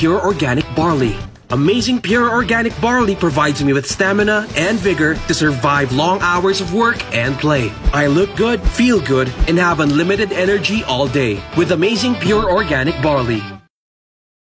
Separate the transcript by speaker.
Speaker 1: Pure Organic Barley. Amazing Pure Organic Barley provides me with stamina and vigor to survive long hours of work and play. I look good, feel good, and have unlimited energy all day with Amazing Pure Organic Barley.